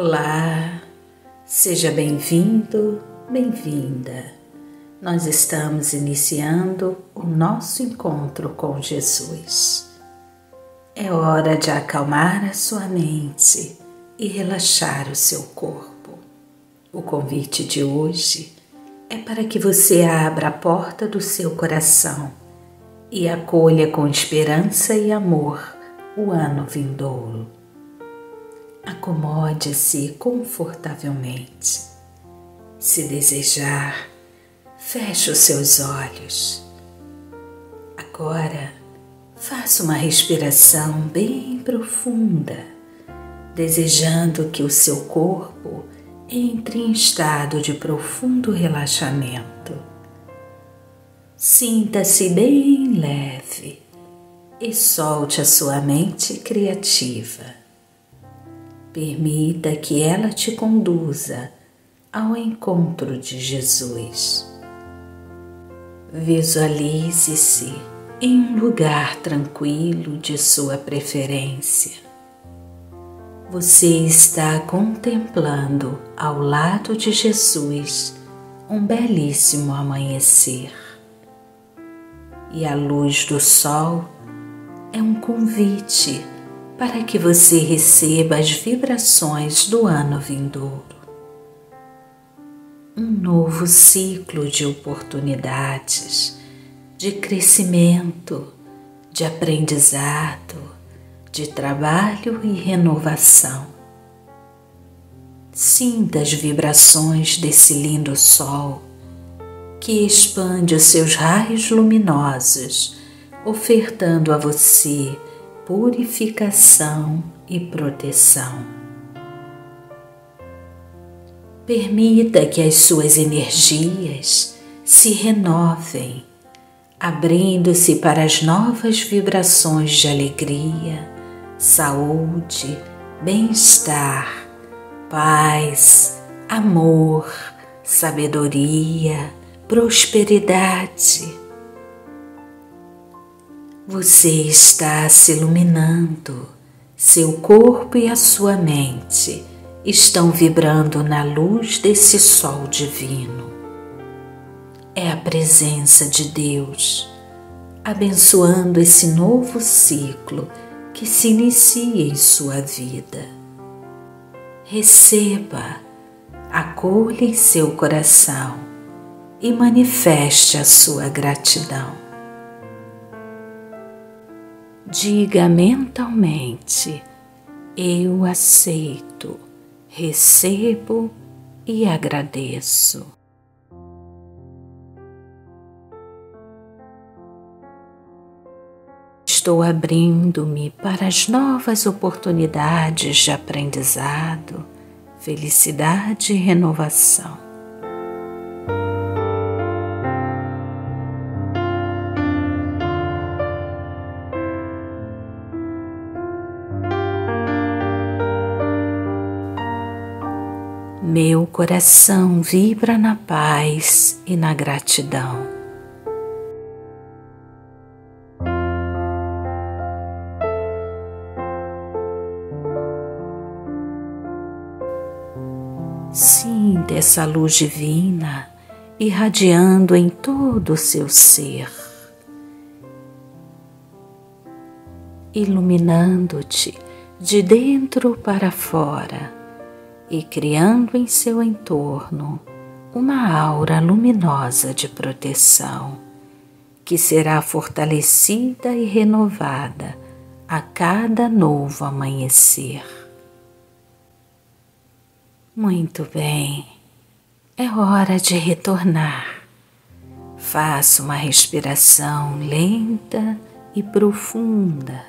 Olá, seja bem-vindo, bem-vinda. Nós estamos iniciando o nosso encontro com Jesus. É hora de acalmar a sua mente e relaxar o seu corpo. O convite de hoje é para que você abra a porta do seu coração e acolha com esperança e amor o ano vindouro Acomode-se confortavelmente. Se desejar, feche os seus olhos. Agora, faça uma respiração bem profunda, desejando que o seu corpo entre em estado de profundo relaxamento. Sinta-se bem leve e solte a sua mente criativa. Permita que ela te conduza ao encontro de Jesus. Visualize-se em um lugar tranquilo de sua preferência. Você está contemplando ao lado de Jesus um belíssimo amanhecer. E a luz do sol é um convite para que você receba as vibrações do ano vindouro. Um novo ciclo de oportunidades, de crescimento, de aprendizado, de trabalho e renovação. Sinta as vibrações desse lindo sol que expande os seus raios luminosos, ofertando a você purificação e proteção. Permita que as suas energias se renovem, abrindo-se para as novas vibrações de alegria, saúde, bem-estar, paz, amor, sabedoria, prosperidade você está se iluminando, seu corpo e a sua mente estão vibrando na luz desse sol divino. É a presença de Deus abençoando esse novo ciclo que se inicia em sua vida. Receba, acolha em seu coração e manifeste a sua gratidão. Diga mentalmente: Eu aceito, recebo e agradeço. Estou abrindo-me para as novas oportunidades de aprendizado, felicidade e renovação. Meu coração vibra na paz e na gratidão. Sinta essa luz divina irradiando em todo o seu ser, iluminando-te de dentro para fora e criando em seu entorno uma aura luminosa de proteção que será fortalecida e renovada a cada novo amanhecer. Muito bem, é hora de retornar. Faça uma respiração lenta e profunda.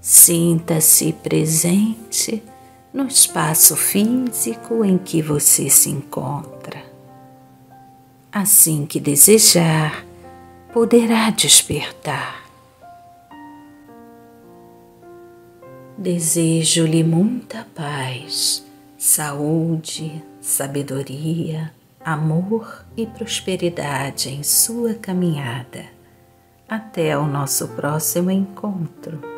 Sinta-se presente no espaço físico em que você se encontra. Assim que desejar, poderá despertar. Desejo-lhe muita paz, saúde, sabedoria, amor e prosperidade em sua caminhada. Até o nosso próximo encontro.